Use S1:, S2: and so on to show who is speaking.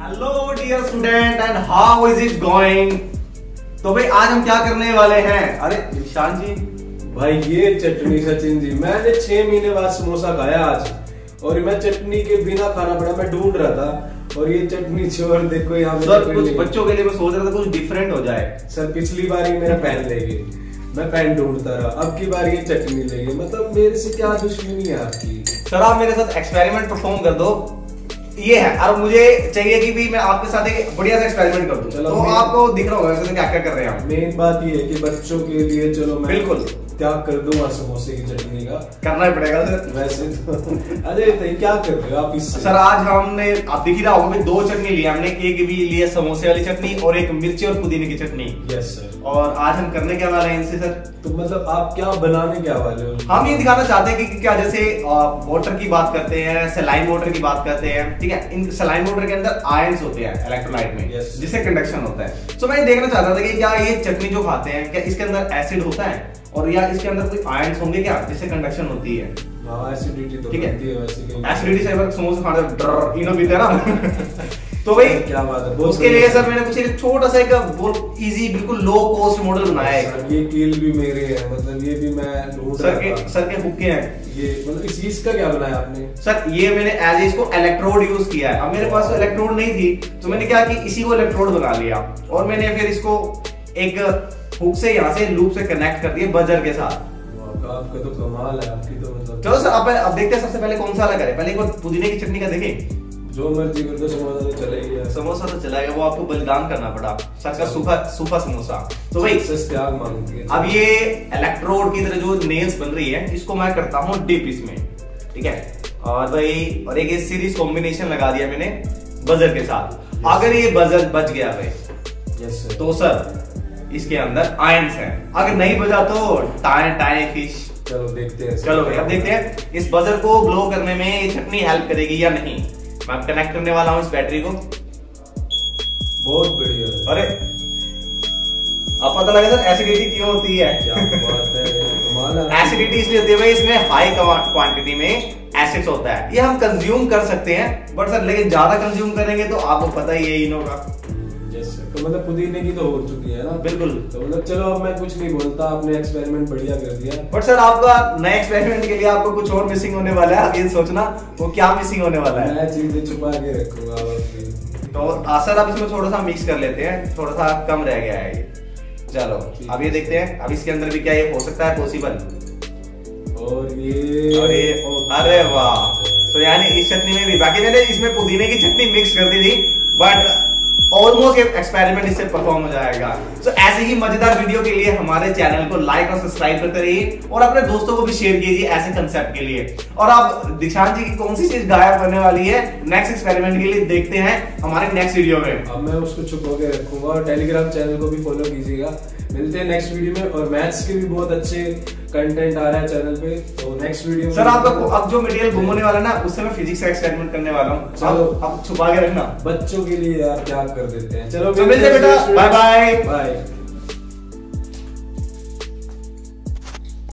S1: Hello dear student and how is it going तो भाई आज हम क्या करने वाले हैं? अरे ईशान जी।
S2: भाई ये चटनी सचिन जी मैंने छह महीने बाद समोसा खाया आज। और मैं चटनी के बिना खाना पड़ा मैं ढूंढ रहा था। और ये चटनी छोड़ देखो यहाँ पे
S1: सर कुछ बच्चों के लिए मैं सोच रहा था कुछ डिफरेंट हो जाए।
S2: सर पिछली बार ही मेरा पेन ले गए। मैं पेन ढूंढता रहा। अब की बार ये चटनी ले गए। मतलब मेरे से क्या दुश्मनी है आपकी?
S1: सर आप मेरे साथ एक्सपेरिमेंट परफॉर्म कर दो। ये है और मुझे चाहिए कि भी मैं आपके साथ एक बढ़िया सा एक्सपेरिमेंट कर दूँ।
S2: चलो,
S1: तो आपको दिख रहा होगा वैसे क्या क्या कर रहे हैं
S2: मेन बात ये है कि बच्चों के लिए चलो मैं
S1: बिल्कुल।
S2: त्याग कर दूँगा समोसे की चटनी का।
S1: करना ही पड़ेगा सर
S2: वैसे तो अरे तो क्या कर रहे हो आप इससे?
S1: सर आज हमने आप दिख ही रहा होगा दो चटनी ली हमने एक भी लिया समोसे वाली चटनी और एक मिर्ची और पुदीने की चटनी।
S2: यस सर
S1: और आज हम करने क्या वाले हैं इनसे सर?
S2: तो मतलब आप क्या बनाने क्या वाले हो?
S1: हम ये दिखाना चाहते हैं कि, कि क्या जैसे वाटर की बात करते हैं सलाइन वाटर की बात करते हैं। ठीक है? इन सलाइन मोटर के अंदर आयंस होते हैं इलेक्ट्रोलाइट में
S2: Yes.
S1: जिससे कंडक्शन होता है। तो मैं ये देखना चाहता था कि क्या ये चटनी जो खाते हैं क्या इसके अंदर एसिड होता है? और या इसके अंदर कोई आयंस होंगे क्या जिससे कंडक्शन होती है?
S2: हाँ एसिडिटी तो
S1: ठीक है।
S2: है
S1: एसिडिटी से समोसा खाने डर इनो पीते हैं ना। तो भाई
S2: क्या बात है
S1: उसके लिए सर। मैंने कुछ एक छोटा सा एक बहुत इजी बिल्कुल लो कॉस्ट मॉडल बनाया है
S2: सर, ये कील भी मेरे है मतलब ये भी मैं ढूंढ
S1: सर के सर के हुक्के हैं।
S2: ये मतलब इस चीज़ का क्या बनाया आपने?
S1: सर ये मैंने एज इसको इलेक्ट्रोड यूज़ किया है। अब मेरे पास तो इलेक्ट्रोड नहीं थी तो मैंने क्या कि इसी को इलेक्ट्रोड बना लिया। और मैंने फिर इसको एक हुक से यहाँ से लूप से कनेक्ट कर दिया बजर के साथ।
S2: आपका तो कमाल है आपकी तो मतलब
S1: चलो सर अब अब देखते हैं सबसे पहले कौन सा वाला करें। पहले एक बार पुदीने की चटनी का देखें।
S2: जो मर्ज़ी कर दो समोसा तो चला ही गया।
S1: समोसा तो चला गया वो आपको बलिदान करना पड़ा। सच का सूखा सूखा समोसा। तो भाई
S2: त्याग मांगती है
S1: अब ये इलेक्ट्रोड की तरह जो नेल्स बन रही है इसको मैं करता हूँ डिप इसमें। ठीक है? और भाई और एक सीरीज़ कॉम्बिनेशन लगा दिया मैंने बजर के साथ। अगर ये बजर बच गया भाई
S2: यस सर
S1: तो सर इसके अंदर आयंस हैं। अगर नहीं बजा तो टाए टाए फ़िश
S2: चलो देखते हैं।
S1: चलो भाई अब देखते हैं इस बजर को ग्लो करने में ये चटनी हेल्प करेगी या नहीं। मैं कनेक्ट करने वाला हूँ इस बैटरी को।
S2: बहुत बढ़िया।
S1: अरे अब पता लगा सर एसिडिटी क्यों होती है?
S2: क्या बात है
S1: एसिडिटी इसलिए होती है भाई इसमें हाई क्वांटिटी में एसिड्स होता है। ये हम कंज्यूम कर सकते हैं बट सर लेकिन ज़्यादा कंज्यूम करेंगे तो आपको पता ही यही इनो का।
S2: तो मतलब पुदीने की तो हो चुकी है ना?
S1: बिल्कुल।
S2: तो मतलब चलो अब मैं कुछ नहीं बोलता आपने एक्सपेरिमेंट बढ़िया कर दिया।
S1: बट सर आपका नए एक्सपेरिमेंट के लिए आपको कुछ और मिसिंग होने वाला है ये सोचना वो क्या मिसिंग होने वाला है?
S2: मैं चीज़ें छुपा के रखूँगा
S1: तो आ, सर अब इसमें थोड़ा सा मिक्स कर लेते हैं थोड़ा सा कम रह गया है ये। चलो अब ये देखते हैं अब इसके अंदर भी क्या ये हो सकता है पॉसिबल
S2: और ये
S1: और ये अरे वाह। तो यानी इस चटनी में भी बाकी मैंने इसमें पुदीने की चटनी मिक्स कर दी थी बट ऑलमोस्ट एक्सपेरिमेंट इससे परफॉर्म हो जाएगा। तो ऐसे ही मज़ेदार वीडियो के लिए हमारे चैनल को लाइक और सब्सक्राइब करते रहिए और अपने दोस्तों को भी शेयर कीजिए ऐसे कंसेप्ट के लिए। और आप, दीक्षांत जी की कौन सी चीज़ गायब करने वाली है? नेक्स्ट एक्सपेरिमेंट के लिए देखते हैं हमारे नेक्स्ट वीडियो में।
S2: अब मैं उसको छुपा के रखूँगा। और टेलीग्राम चैनल को भी फॉलो कीजिएगा। मिलते हैं नेक्स्ट वीडियो में और मैथ्स के भी बहुत अच्छे कंटेंट आ रहा है चैनल पे तो नेक्स्ट वीडियो में
S1: सर लोग अब जो मटेरियल घूमने वाला ना उससे मैं फिजिक्स का एक्सपेरिमेंट करने वाला हूँ।
S2: चलो।
S1: अब अब छुपा के रखना।
S2: बच्चों के लिए यार क्या कर देते हैं। चलो
S1: तो मिलते हैं बेटा। Bye bye
S2: bye